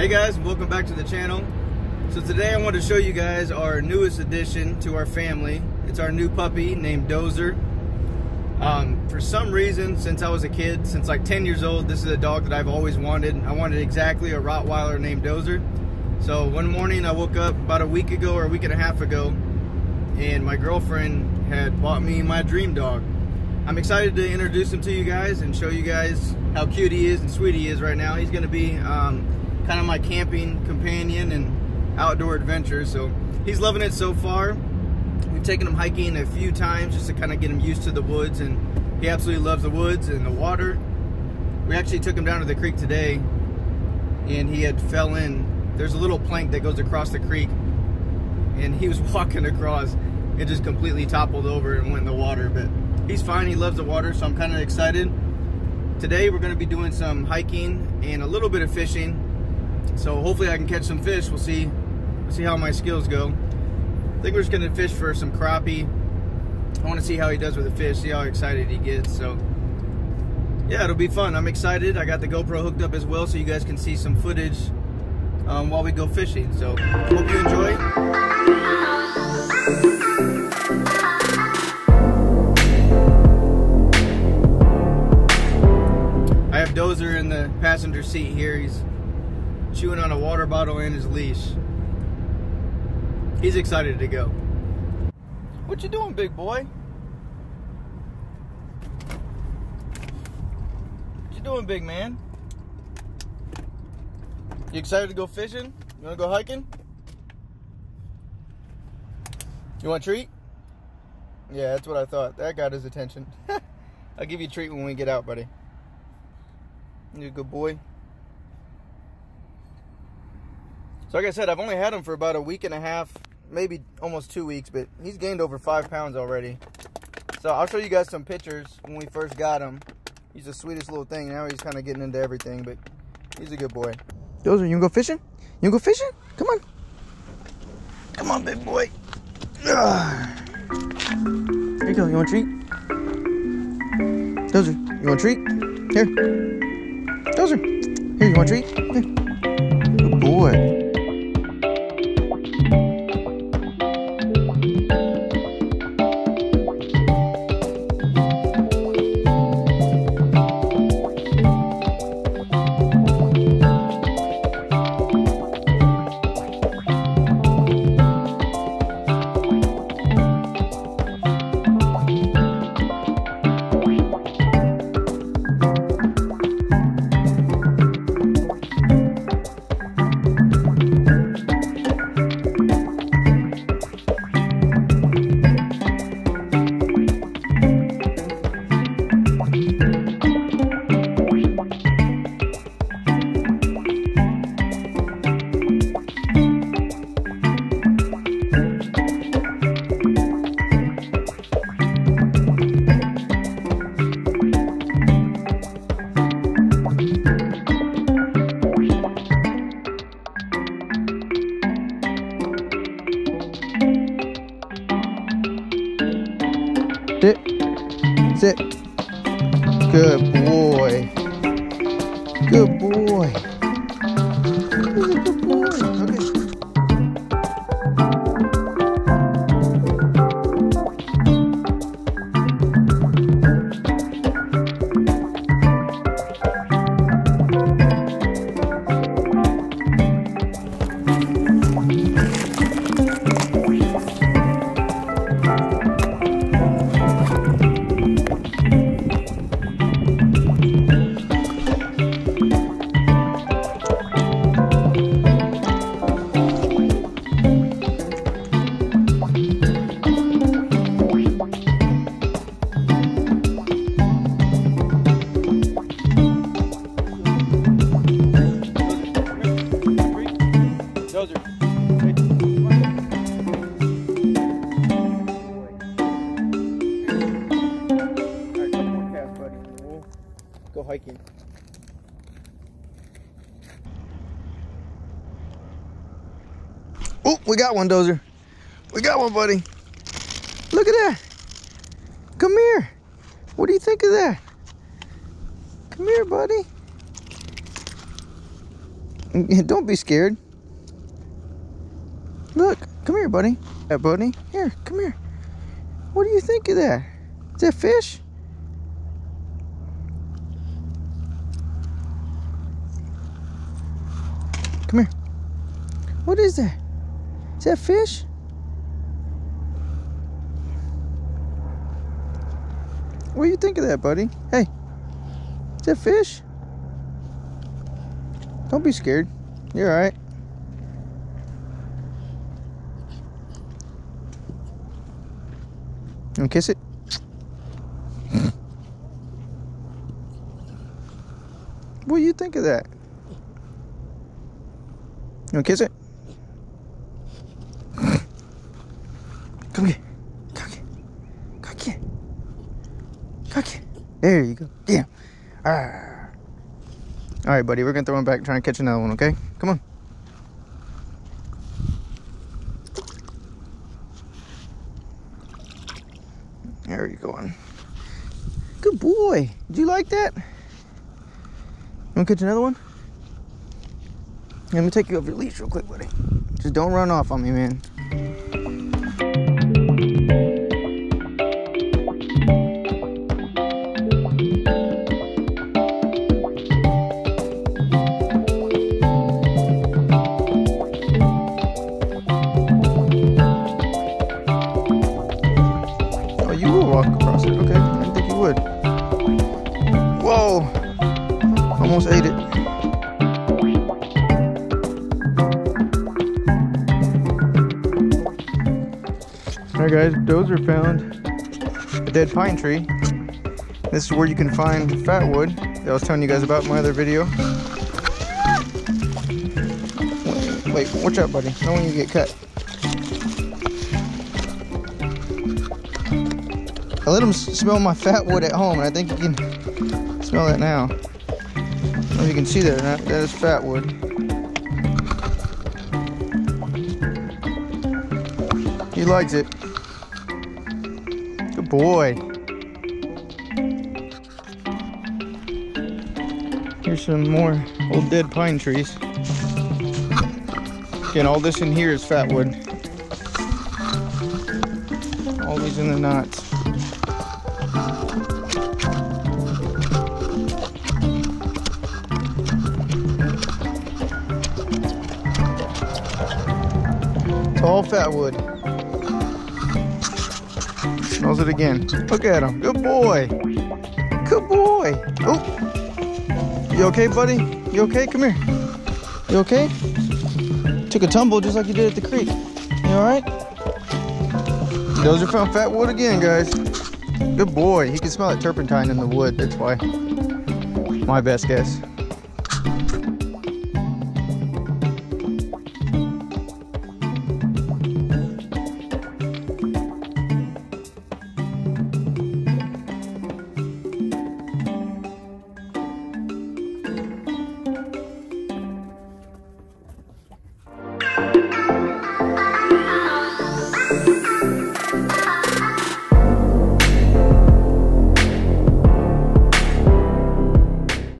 Hey guys, welcome back to the channel. So today I want to show you guys our newest addition to our family. It's our new puppy named Dozer. Um, for some reason, since I was a kid, since like 10 years old, this is a dog that I've always wanted. I wanted exactly a Rottweiler named Dozer. So one morning I woke up about a week ago or a week and a half ago and my girlfriend had bought me my dream dog. I'm excited to introduce him to you guys and show you guys how cute he is and sweet he is right now. He's going to be um, kind of my camping companion and outdoor adventure. So he's loving it so far. We've taken him hiking a few times just to kind of get him used to the woods and he absolutely loves the woods and the water. We actually took him down to the creek today and he had fell in. There's a little plank that goes across the creek and he was walking across. It just completely toppled over and went in the water, but he's fine. He loves the water, so I'm kind of excited. Today we're going to be doing some hiking and a little bit of fishing. So hopefully I can catch some fish. We'll see we'll see how my skills go. I think we're just to fish for some crappie. I want to see how he does with the fish, see how excited he gets. So yeah, it'll be fun. I'm excited. I got the GoPro hooked up as well so you guys can see some footage um, while we go fishing. So hope you enjoy. I have Dozer in the passenger seat here. He's chewing on a water bottle and his leash. He's excited to go. What you doing, big boy? What you doing, big man? You excited to go fishing? You wanna go hiking? You want a treat? Yeah, that's what I thought. That got his attention. I'll give you a treat when we get out, buddy. You a good boy. So like I said, I've only had him for about a week and a half, maybe almost two weeks, but he's gained over five pounds already. So I'll show you guys some pictures when we first got him. He's the sweetest little thing. Now he's kind of getting into everything, but he's a good boy. Dozer, you wanna go fishing? You wanna go fishing? Come on. Come on, big boy. Ugh. Here you go. You want a treat? Dozer, you want a treat? Here. Dozer. Here, you want a treat? Here. Good boy. Sit. Sit. Good boy. Good boy. Hiking. Oh, we got one, Dozer. We got one, buddy. Look at that. Come here. What do you think of that? Come here, buddy. Don't be scared. Look, come here, buddy. Yeah, buddy. Here, come here. What do you think of that? Is that fish? Come here. What is that? Is that fish? What do you think of that, buddy? Hey, is that fish? Don't be scared. You're alright. Want kiss it? what do you think of that? You want to kiss it? Come here. Come here. Come here. Come here. There you go. Damn. All right, buddy. We're to throw him back try and catch another one, okay? Come on. There you going. Good boy. Did you like that? You want to catch another one? Let me take you off your leash real quick, buddy. Just don't run off on me, man. Alright guys, Dozer found a dead pine tree. This is where you can find fatwood that I was telling you guys about in my other video. Wait, watch out buddy, I don't want you to get cut. I let him smell my fatwood at home and I think you can smell that now. I you can see that that is fatwood. He likes it. Boy. Here's some more old dead pine trees. Again, all this in here is fatwood. All these in the knots. It's all fatwood. Smells it again. Look at him. Good boy. Good boy. Oh. You okay, buddy? You okay? Come here. You okay? Took a tumble just like you did at the creek. You alright? Those are found fat wood again, guys. Good boy. He can smell that turpentine in the wood. That's why. My best guess.